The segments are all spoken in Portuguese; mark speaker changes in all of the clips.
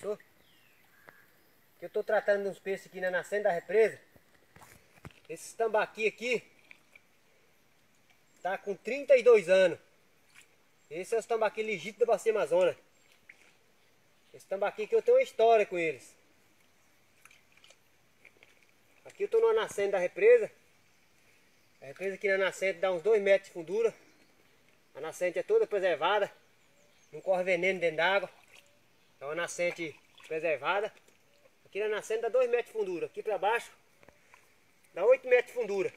Speaker 1: Sou. Que eu tô tratando uns peixes aqui na nascente da represa. Esse tambaqui aqui tá com 32 anos. Esse é o tambaqui legítimo da Bacia Amazônia. Esse tambaqui aqui eu tenho uma história com eles. Aqui eu tô numa nascente da represa. A represa aqui na nascente dá uns 2 metros de fundura. A nascente é toda preservada. Não corre veneno dentro d'água. É uma nascente preservada. Aqui na nascente dá 2 metros de fundura. Aqui para baixo dá 8 metros de fundura.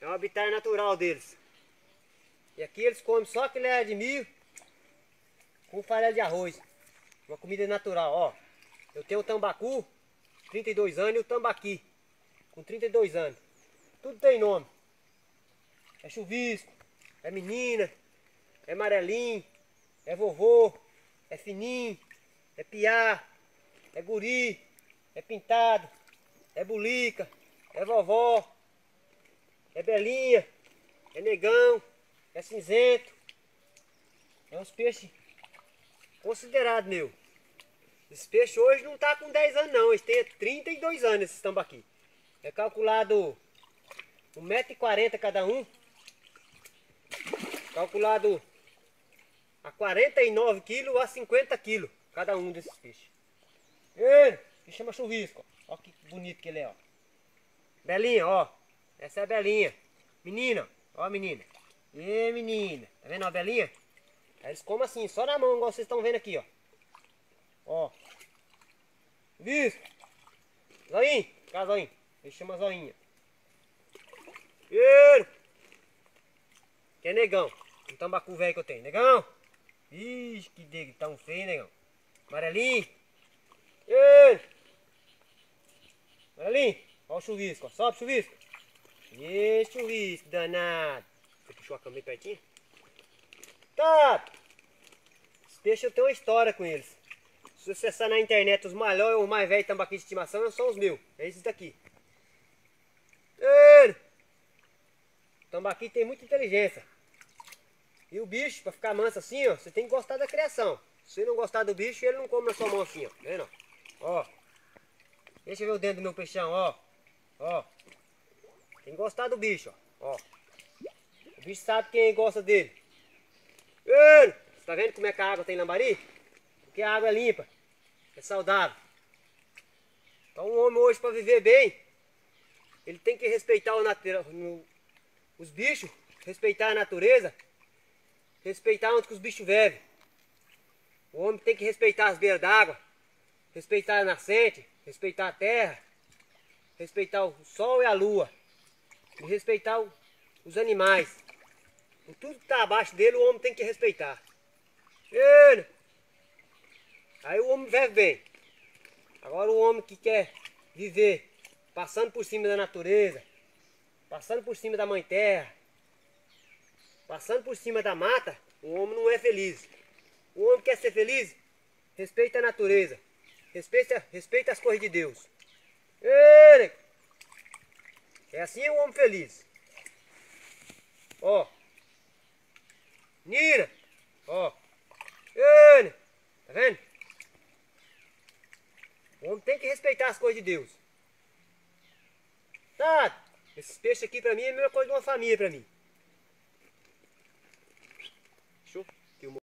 Speaker 1: É um habitat natural deles. E aqui eles comem só filé de milho com farelo de arroz. Uma comida natural, ó. Eu tenho o tambacu, 32 anos, e o tambaqui, com 32 anos. Tudo tem nome. É chuvisco, é menina, é amarelinho, é vovô, é fininho, é piá, é guri, é pintado, é bulica, é vovó, é belinha, é negão, é cinzento. É uns peixes considerados, meu. Esse peixe hoje não tá com 10 anos não, eles têm 32 anos esses tambaqui. É calculado 1,40m cada um. Calculado a 49 quilos a 50 quilos cada um desses peixes. Ele, que chama chuvisco. Ó que bonito que ele é, ó. Belinha, ó. Essa é a Belinha. Menina, ó menina. E menina. Tá vendo a Belinha? Eles comem assim, só na mão, igual vocês estão vendo aqui, ó. Ó. Visto? Zoinho. Cá, zoinho. Ele chama zoinha. Ele. Que é negão. Um tambacu velho que eu tenho. Negão. Ixi, que dele tão feio, negão. Amarelinho. Ei! Amarelinho. Olha o chuvisco, ó. Sobe, chuvisco. Chuvisco, danado. Você puxou a cama bem pertinho? Tá. Os peixes eu tenho uma história com eles. Se você acessar na internet os maiores ou mais velhos tambaqui de estimação, são os meus. É esses daqui. Ei! Tambaqui tem muita inteligência. E o bicho, para ficar manso assim, ó, você tem que gostar da criação. Se não gostar do bicho, ele não come na sua mão assim, ó. Vendo? Ó. Deixa eu ver o dentro do meu peixão, ó. Ó. Tem que gostar do bicho, ó. ó. O bicho sabe quem gosta dele. Você tá vendo como é que a água tem lambari? Porque a água é limpa. É saudável. Então um homem hoje para viver bem, ele tem que respeitar no, os bichos, respeitar a natureza respeitar onde que os bichos vivem. O homem tem que respeitar as beiras d'água, respeitar a nascente, respeitar a terra, respeitar o sol e a lua, e respeitar o, os animais. E tudo que está abaixo dele, o homem tem que respeitar. Ele. Aí o homem vive bem. Agora o homem que quer viver passando por cima da natureza, passando por cima da mãe terra, Passando por cima da mata, o homem não é feliz. O homem quer ser feliz? Respeita a natureza. Respeita, respeita as coisas de Deus. Ei, é assim o homem feliz. Ó. Nira. Ó. Ei, tá vendo? O homem tem que respeitar as coisas de Deus. Tá? Esses peixes aqui pra mim é a mesma coisa de uma família pra mim.